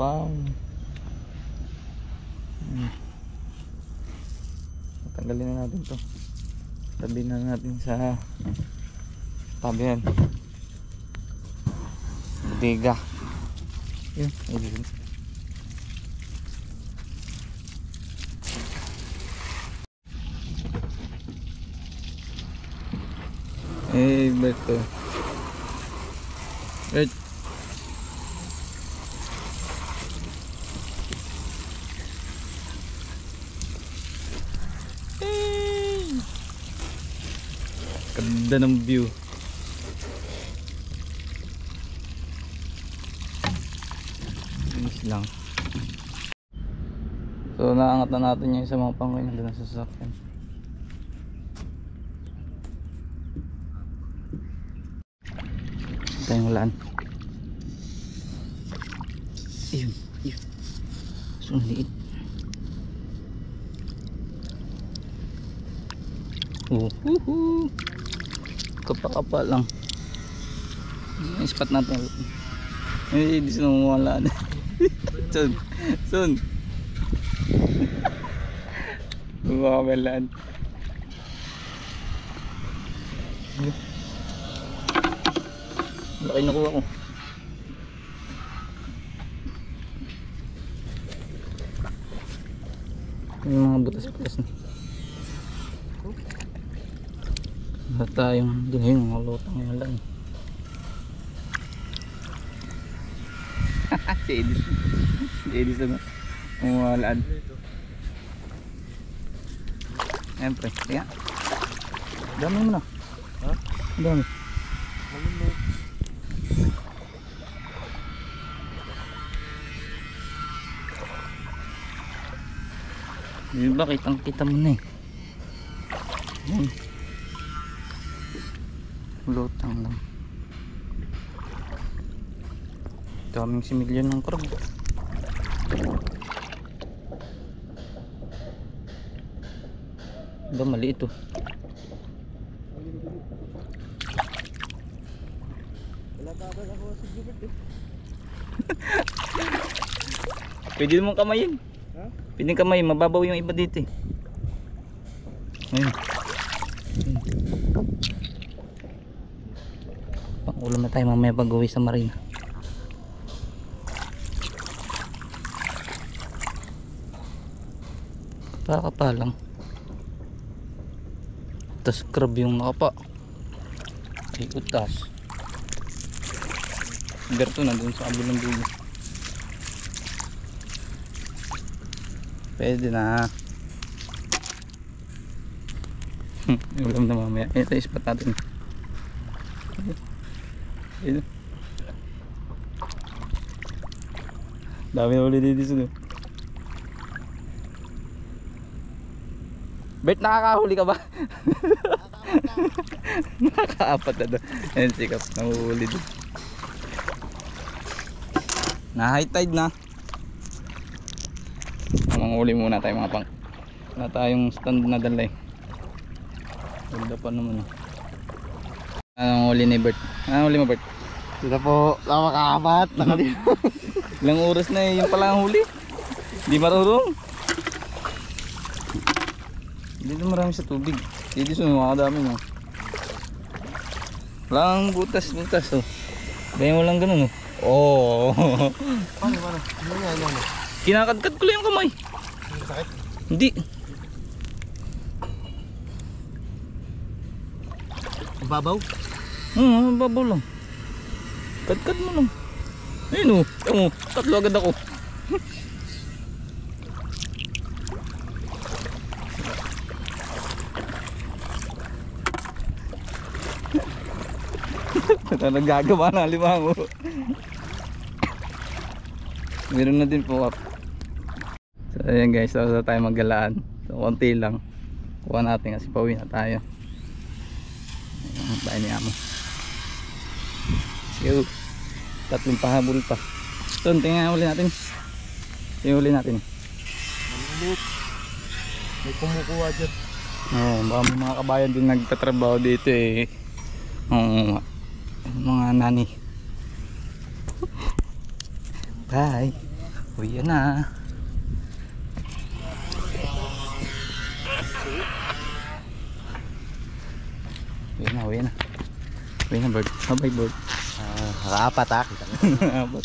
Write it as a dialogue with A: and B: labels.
A: Wow. Hmm. Na natin to. Tabi na natin sa tabi yan. Biga. Yun. ayun. Eh. Ganda ng view. Lang. So naangat na natin yung sa mga pangkoy na doon sa sasakyan. Ito yung ulan. Ayun, ayun. So liit. Uhuhu. Kapakapa lang. Spot natin. Eh, di sila mawala na. Sun. Sun. Mawakabalaan. Laki nakuha ko. Yung mga butas-butas na. Wala tayong dun yung mga lutang yun lang. si Edison. Si Edison. Umuwalaan. Siyempre. Kaya. Dami mo na.
B: Ha?
A: Dami.
B: Malulog.
A: Yung ba kitang kita mo na eh. Yan. Lutang lang. Daming similyon ng krog. Ba oh.
B: Sa Jupit eh.
A: Pwede mong kamayin.
B: Ha?
A: Pwede kamayin, mababaw yung iba dito eh. Ayun. Ulam na tayo mamaya pag uwi sa marina. Baka pa lang. Tapos crab yung nakapa. Ay utas. Berto na dun sa kabilang dulo. Pwede na. Ulam na mamaya. Ito spot natin. Ayun. Dami na ulit dito sa Bert, nakakahuli ka ba? Nakakaapat na doon. Ayun, sikap. Nahuhuli doon. Na high tide na. Manghuli muna tayo mga pang. Wala tayong stand na dala eh. Ganda pa naman. ah. Anong huli ni Bert? Anong huli mo Bert?
B: Sila po, sama kakapat. Nakali.
A: Ilang oras na eh, yung pala ang huli. Hindi marunong. Dito marami sa tubig. Dito sa mga dami no. Walang butas butas oh. Gaya mo lang ganun oh. Oh.
B: Paano, paano? Ano nga, ano, ano?
A: Kinakadkad ko lang yung kamay.
B: Sakit?
A: Hindi.
B: Babaw?
A: Hmm, babaw lang. Kadkad mo lang. Ayun oh. Ayun oh. Tatlo agad ako. Ito nagagawa na limango. Meron na din po up. So ayan guys, tapos na tayo maggalaan. So konti lang. Kuha natin kasi pauwi na tayo. Ayan, bahay ni Amo. Yo. Tatlong pahabol pa. So, tingnan uli natin. Tingnan uli natin.
B: Malulog. May kumukuha dyan.
A: Oo, baka may mga kabayan din nagtatrabaho dito eh. Oo, mga nani. Bye. Uwi na. Uwi na, uwi na. Uwi na bird. Bye bird.
C: Ah, rapat ah.
A: Abot.